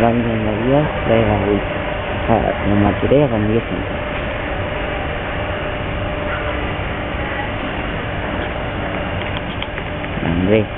mình đang trên là dưới đây là bị mà chị đấy còn biết làm đi